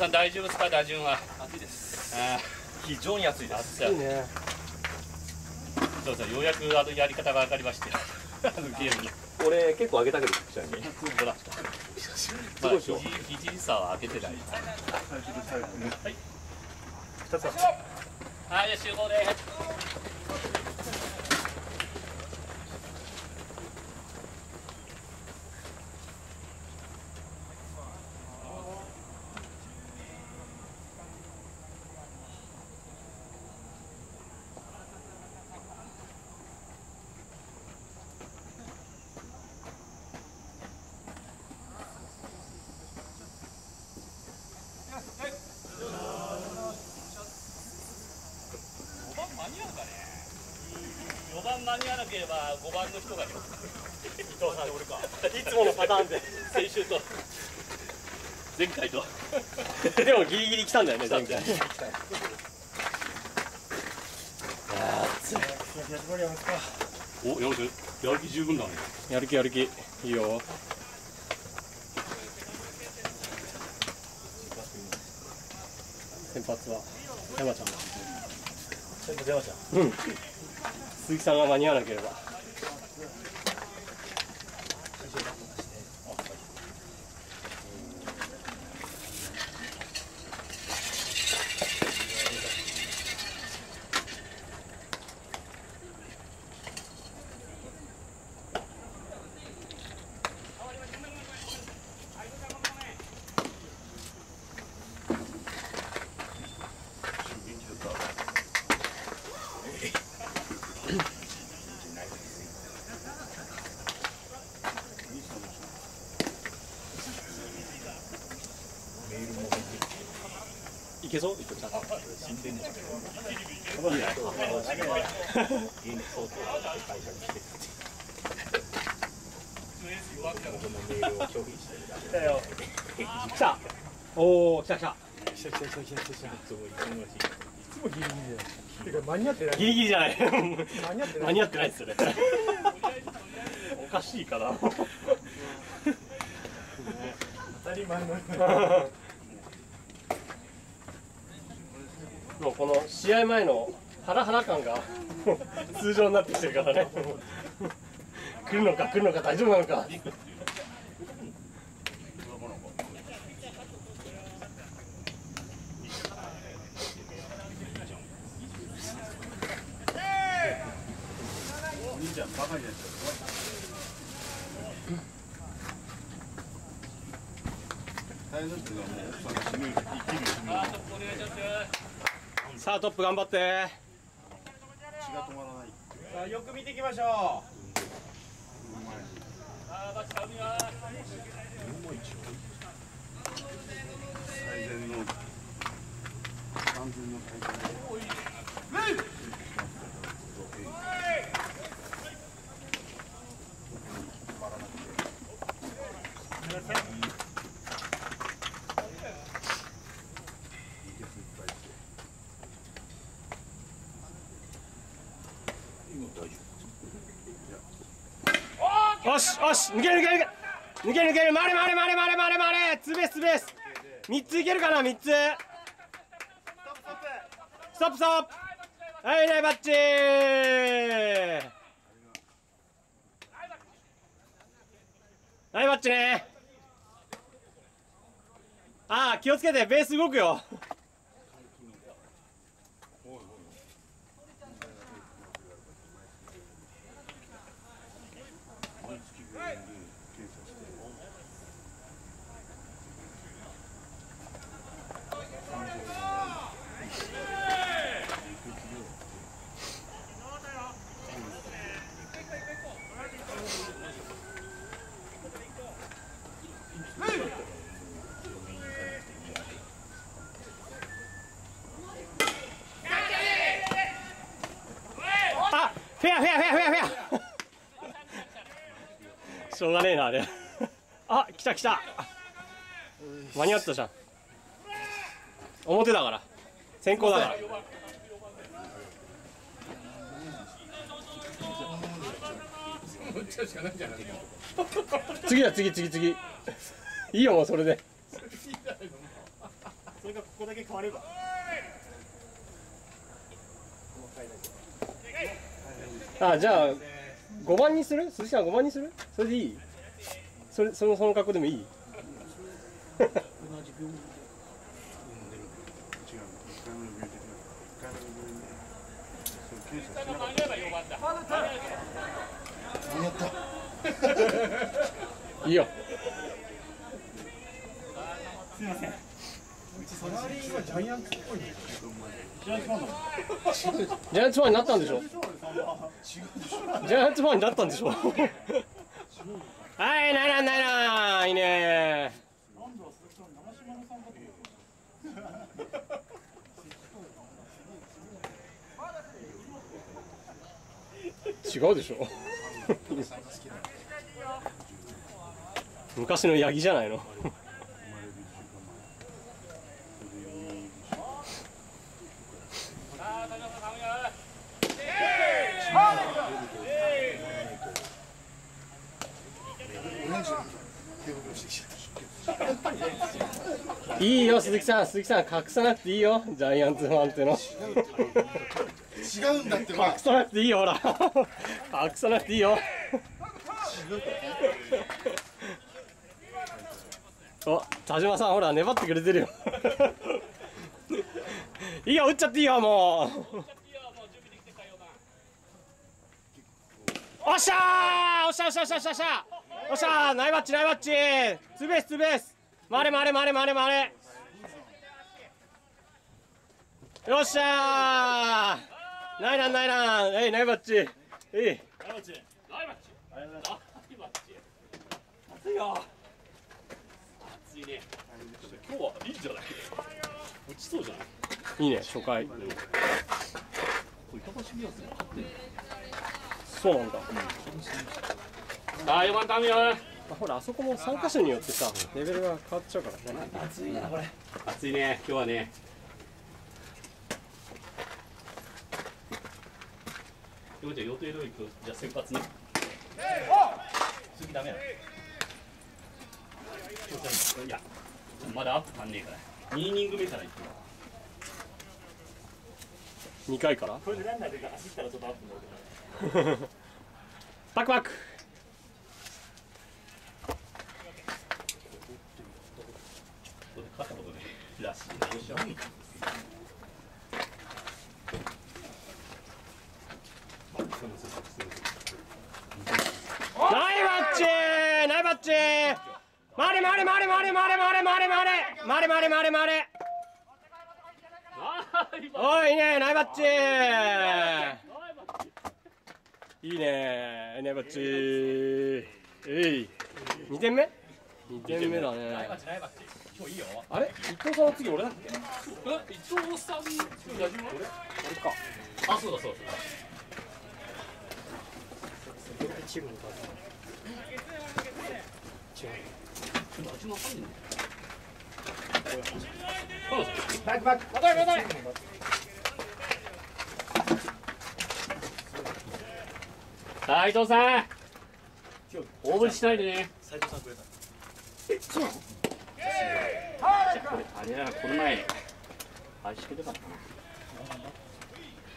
さん大丈夫ですか？打順は。暑いです。あ非常に暑いです。暑いね。そうそうようやくあのやり方が分かりまして。あのゲームに。俺結構あげたけどピッチャーにほらまあ肘肘差は開けてない。はい。二つははい集合で。すに合うかね。4番間に合わなければ5番の人がね伊藤さん俺か。いつものパターンで。先週と。前回と。でもギリギリ来たんだよね前回。お山本やる気十分だねやる気やる気いいよ先発は山ちゃんだ先発山ちゃんうん。鈴木さんが間に合わなければいそう伊藤ちゃん死んでんじゃん来た来た。おお来た来た。てか間に合ってないギリギリじゃない間に合ってない間に合ってないですよねおかしいかな当たり前のもうこの試合前のハラハラ感が 通常になってきてるからね。来るのか来るのか大丈夫なのか。バカになっちゃうさあトップ頑張って。血が止まらない。さあよく見ていきましょあーバッチ頼みます。最善の完全の。大会よしよし抜ける抜ける抜ける。抜ける回れ回れ回れ回れ回れ回れ。ツーベースツーベス。3ついけるかな3つ。ストップストップ。はいナイバッチ。ナイバッチね。ああ気をつけてベース動くよ毎月病院で検査してあフェアフェアフェアフェアフェア。しょうがねえなあれ。あ来た来た。間に合ったじゃん。表だから。先攻だから。次だ次次次。いいよもうそれで。れがここだけ変わればあじゃあ5番にする？寿司屋五番にする？それでいい？それそのその格好でもいい？いいよ。すいません。ジャイアンツファンになったんでしょ。ジャイアンツファンになったんでしょ。はい。ナイランナイランいいね。違うでしょ。昔のヤギじゃないの生まれる一週間前それでいいさあ谷川さん頼むよオレンジ手袋してきたいいよ鈴木さん。鈴木さん隠さなくていいよ。ジャイアンツファンっての。違う。んだってば。隠さなくていいよほら。隠さなくていいよ。お田島さんほら粘ってくれてるよ。いいよ打っちゃっていいよもう。おっしゃーおっしゃおっしゃおっしゃおっしゃ。おっしゃおっしゃーナイバッチナイバッチ。ツーベースツーベース回れ回れ回れ回れ回れ。よっしゃー。ナイランナイラン。えいナイバッチ。えい。ナイバッチ。ナイバッチ。ナイバッチ暑いよ暑いね今日はいいんじゃない？落ちそうじゃない？いいね初回。これ板橋ってるそうなんだ。さあ4番頼むよあほらあそこも参加者によってさレベルが変わっちゃうから。ね暑いなこれ。暑いね今日はね。ようちゃん予定通り行く？じゃあ先発ね。次ダメや。今日ちゃんいやまだアップ足んねえから。2イニング目から行くわ。2回から？これでランナーで走ったらちょっとアップになる パクパク勝ったことねらしいよっしゃナイバッチナイバッチ回れ回れ回れ回れ回れ回れ回れ回れ回れ回れ回れ回れおいいねナイバッチいいねナイバッチえい2点目 ?2 点目だね今日いいよあれ伊藤さんの次俺だっけ伊藤さん今日大丈夫俺かあそうだそうだチームに勝つ違うバックバック戻れ戻れ斉藤さん大振りしないでね斉藤さんくれたえそうなのあれやこの前足つけかったな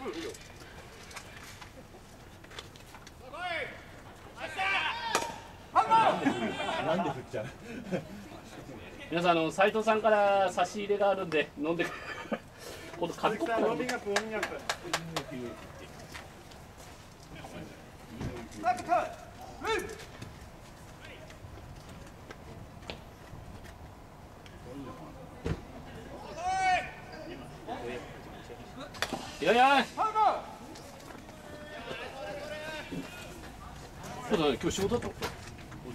うんいいよなんで振っちゃう？皆さんあの斉藤さんから差し入れがあるんで飲んでこの紙コップウォーミングアップウォーミングアップいやいや。そうだね今日仕事だった。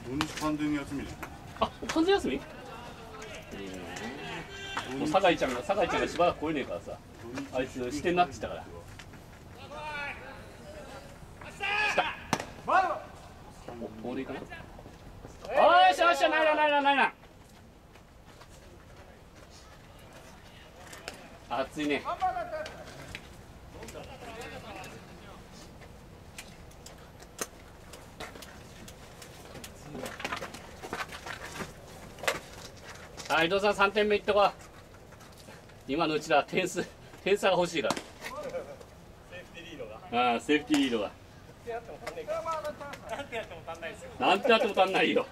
土日完全に休みであ完全休み？もう酒井ちゃんが酒井ちゃんがしばらく来れねえからさ。あいつ視点になってきたから。お盗塁かなおいしよしよないなないなないな暑いねはい伊藤さん3点目いってこい。今のうちら点数点差が欲しいから。セーフティーリードが。ああセーフティーリードが。なんてやっても足んない。ですよ。なんてやっても足んないよ。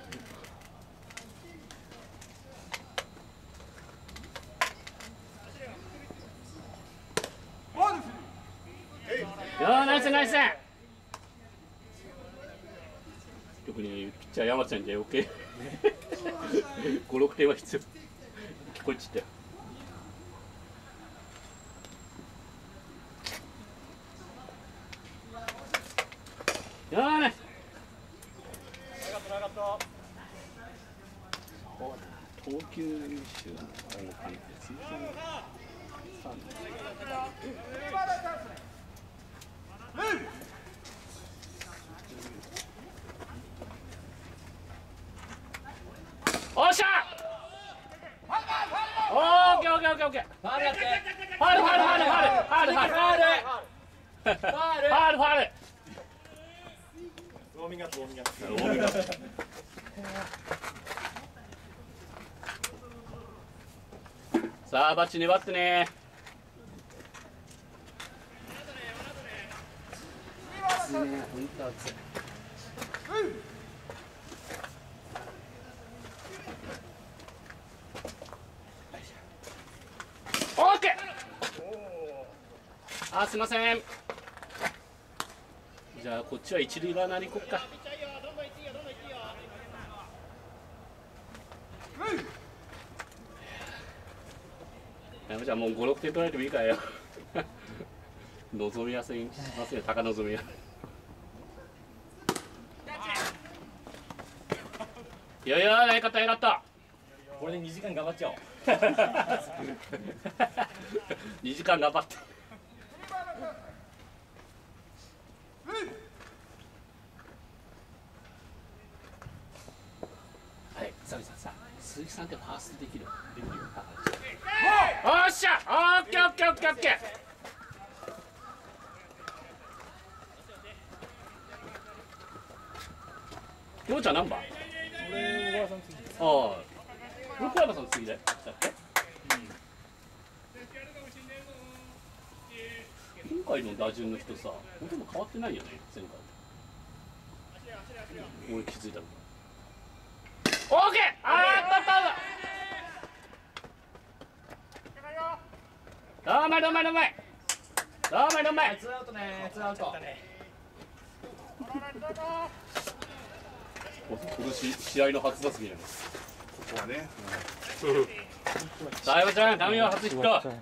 いやーナイスナイス。特にピッチャー山ちゃんじゃ余計56点は必要。聞こえちったよ。やーね投球練習の重かね通算3おっしゃ！オーケーオッケーオッケーオッケー。ファウルやってファウルファウルファウルファウルファウル。ファウルファウルファウルファウルファウルさあバッチ粘ってね。暑いね本当暑いーケーあすいません。じゃあこっちは一塁側なり行こっか。やめじゃあもう56点取られてもいいからよ。望みやすいますよ。高望みや。いやいやよかったよかった。これで2時間頑張っちゃおう。2時間頑張ってはいサビさんさ鈴木さんってファーストできるできるよおっしゃオッケーオッケーオッケーオッケー。ようちゃん何番？俺小川さん次ああ横山さん次だよだっけ、今回の打順の人さほとんど変わってないよね前回。俺気づいたのオーケーあーあったあった。どうまいどうまいどうまいどうまいどうまいツーアウトねツーアウト。今年試合の初打席じゃないここはね、さあ山ちゃん頼むよ初ヒット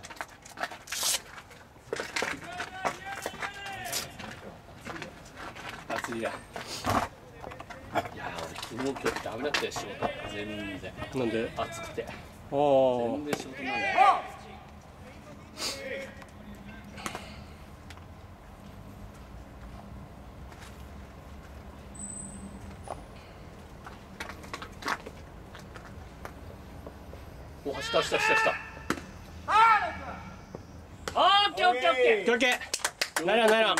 暑いやいや俺昨日今日ダメだったよ仕事。全然。なんで？暑くて。ああ。全然仕事なんだよお走った走った。走った走ったオッケーオッケーオッケー。オッケーナイラン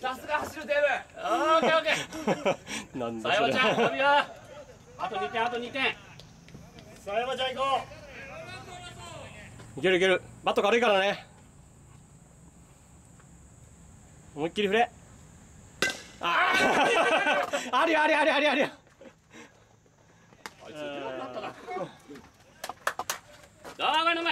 さすが走るデオッケーオッケー。なんださあ山ちゃんそれ頼むよあと2点あと2点。さあ山ちゃん行こう。いけるいける。バット軽いからね。思いっきり振れ。あ あありありありありありあいつ打てなくなったなどうもうまいうまい